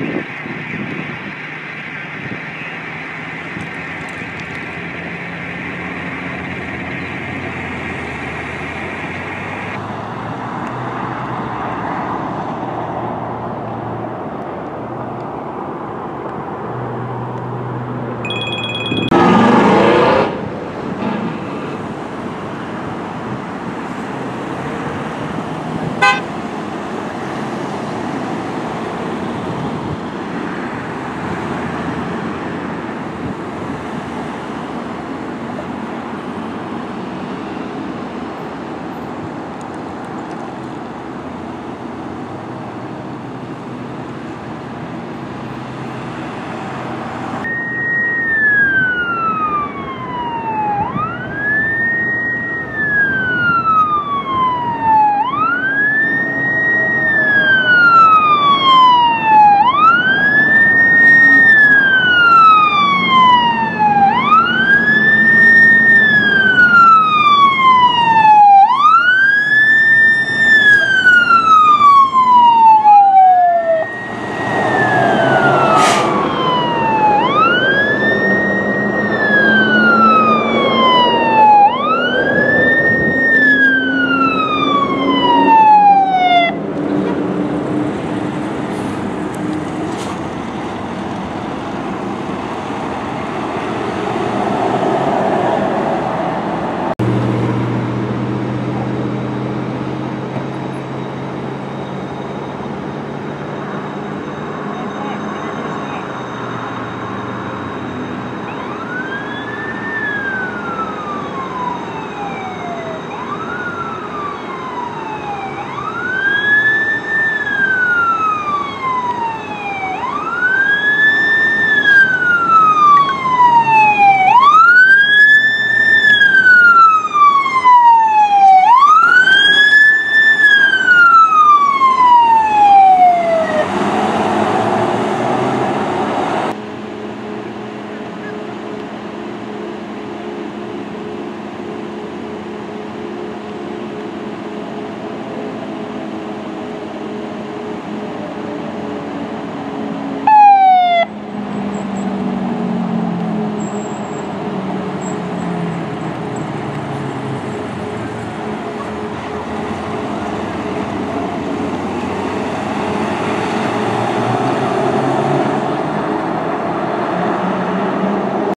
はい。